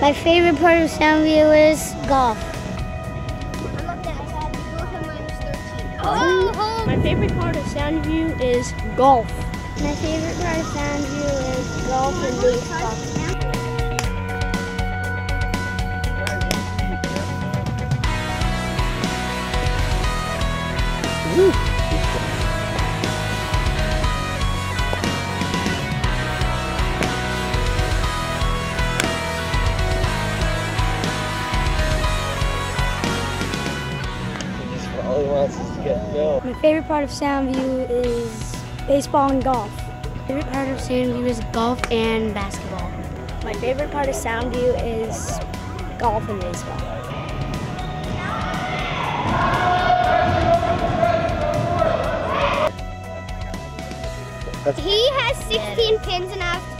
My favorite part of Soundview is golf. Oh, My favorite part of Soundview is golf. My favorite part of Soundview is golf and baseball. All he wants is to get filled. My favorite part of Soundview is baseball and golf. My favorite part of Soundview is golf and basketball. My favorite part of Soundview is golf and baseball. He has 16 pins and I have 24.